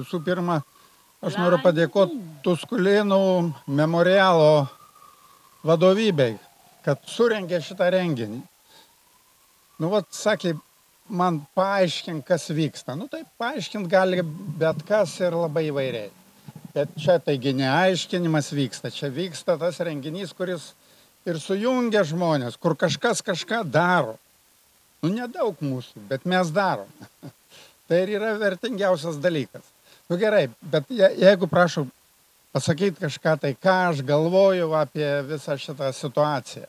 Visų pirma, aš noriu padėkoti Tuskulėnų memorialo vadovybei, kad surengė šitą renginį. Nu, vat, sakė, man paaiškink, kas vyksta. Nu, tai paaiškint gali bet kas ir labai įvairiai. Bet čia taigi neaiškinimas vyksta. Čia vyksta tas renginys, kuris ir sujungia žmonės, kur kažkas kažką daro. Nu, nedaug mūsų, bet mes darom. tai ir yra vertingiausias dalykas. Nu gerai, bet je, jeigu prašau pasakyti kažką, tai ką aš galvoju apie visą šitą situaciją.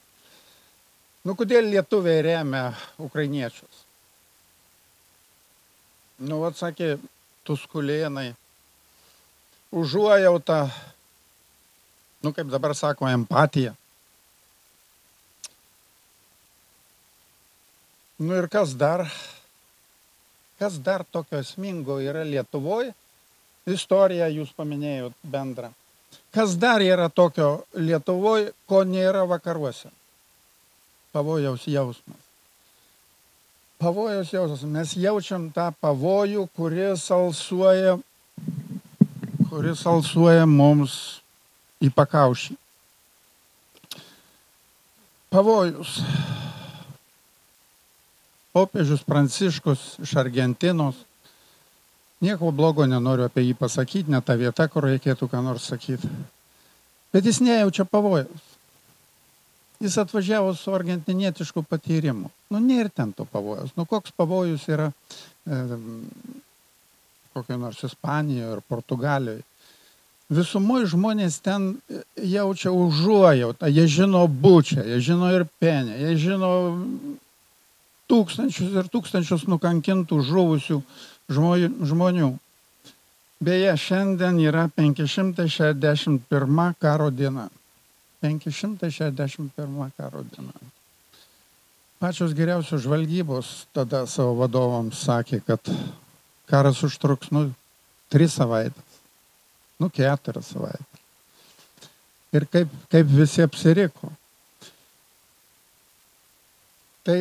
Nu, kodėl lietuviai remia ukrainiečius? Nu, atsakė, tuskulėnai, užuojauta, nu, kaip dabar sako, empatija. Nu ir kas dar? Kas dar tokio esmingo yra Lietuvoje? Istoriją jūs paminėjot bendrą. Kas dar yra tokio Lietuvoje, ko nėra vakaruose? Pavojaus jausmas. Pavojaus jausmas. Mes jaučiam tą pavojų, kuris alsuoja, kuris alsuoja mums į pakaušį. Pavojus. Popiežius Pranciškus iš Argentinos Nieko blogo nenoriu apie jį pasakyti, ne ta vieta, kur reikėtų ką nors sakyti. Bet jis nejaučia pavojaus. Jis atvažiavo su argentinietišku patyrimu. Nu, nėra ten to pavojaus. Nu, koks pavojus yra e, kokio nors Ispanijoje ar Portugalijoje. Visumoje žmonės ten jaučia užuojautą, jie žino bučią, jie žino ir penę, jie žino tūkstančius ir tūkstančius nukankintų žuvusių žmonių. Beje, šiandien yra 561 karo diena. 561 karo diena. Pačios geriausios žvalgybos tada savo vadovams sakė, kad karas užtruks, nu, tris savaitės, nu, keturias savaitės. Ir kaip, kaip visi apsiriko. Tai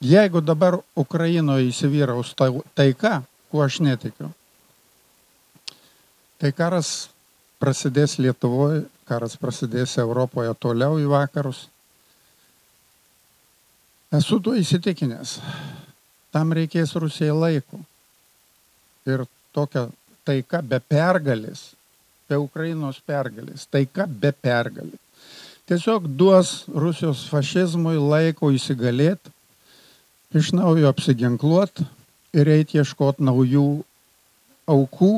Jeigu dabar Ukrainoje įsivyraus taika, kuo aš netikiu, tai karas prasidės Lietuvoje, karas prasidės Europoje toliau į vakarus. Esu tuo įsitikinęs. Tam reikės Rusijai laiko. Ir tokia taika be pergalės, be Ukrainos pergalės, taika be pergalės. Tiesiog duos Rusijos fašizmui laiko įsigalėti iš naujo apsiginkluot ir eiti ieškoti naujų aukų,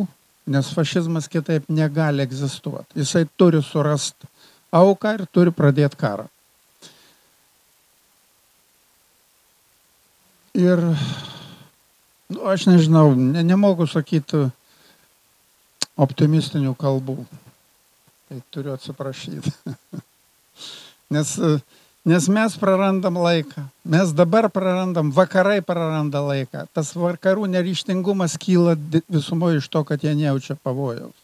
nes fašizmas kitaip negali egzistuoti. Jisai turi surasti auką ir turi pradėti karą. Ir, nu, aš nežinau, ne, nemoku sakyti optimistinių kalbų. Tai turiu atsiprašyti. nes uh, Nes mes prarandam laiką. Mes dabar prarandam, vakarai praranda laiką. Tas vakarų neryštingumas kyla visumoje iš to, kad jie nejaučia pavojaus.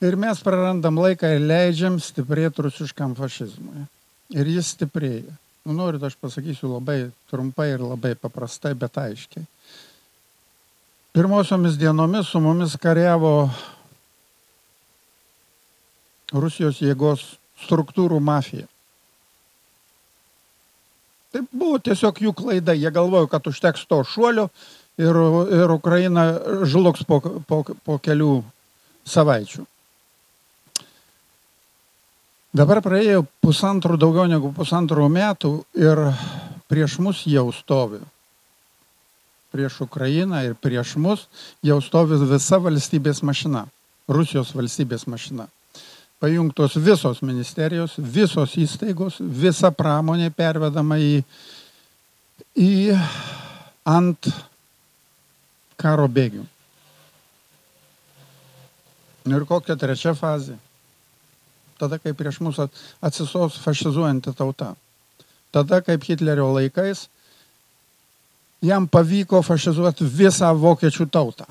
Ir mes prarandam laiką ir leidžiam stiprėti rusiškam fašizmui. Ir jis stiprėja. Nu, norit, aš pasakysiu labai trumpai ir labai paprastai, bet aiškiai. Pirmosiomis dienomis su mumis kariavo Rusijos jėgos struktūrų mafija. Tai buvo tiesiog jų klaida. Jie galvojo, kad užteks to šuolio ir, ir Ukraina žlugs po, po, po kelių savaičių. Dabar praėjo pusantrų, daugiau negu pusantrų metų ir prieš mus jau stovi. Prieš Ukrainą ir prieš mus jau stovi visa valstybės mašina. Rusijos valstybės mašina pajungtos visos ministerijos, visos įstaigos, visa pramonė pervedama į, į ant karo bėgių. Ir kokia trečia fazė? Tada, kai prieš mus atsisos fašizuojanti tauta. Tada, kaip Hitlerio laikais, jam pavyko fašizuoti visą vokiečių tautą.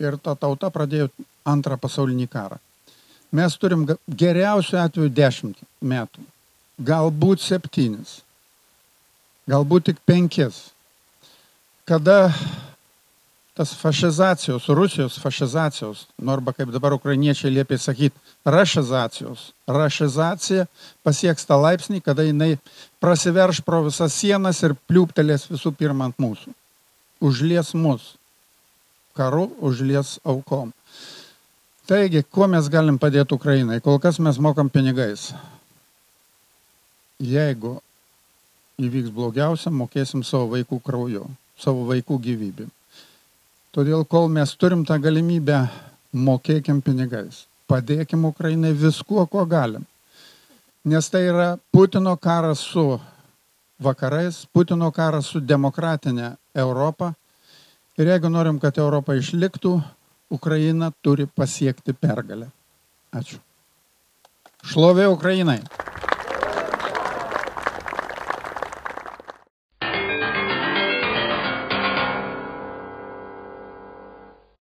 Ir ta tauta pradėjo antrą pasaulinį karą mes turim geriausiu atveju 10 metų, galbūt 7, galbūt tik 5, kada tas fašizacijos, Rusijos fašizacijos, nu arba kaip dabar ukrainiečiai liepia sakyti, rašizacijos. Rašizacija pasieks tą laipsnį, kada jinai prasiverš pro visas sienas ir pliūptelės visų pirma ant mūsų. Užlies mus. Karu užlies aukom. Taigi, kuo mes galim padėti Ukrainai? Kol kas mes mokam pinigais. Jeigu įvyks blogiausia, mokėsim savo vaikų krauju, savo vaikų gyvybėm. Todėl, kol mes turim tą galimybę, mokėkim pinigais. Padėkim Ukrainai viskuo, kuo galim. Nes tai yra Putino karas su vakarais, Putino karas su demokratinė Europa. Ir jeigu norim, kad Europa išliktų, Ukraina turi pasiekti pergalę. Ačiū. Šlovė Ukrainai.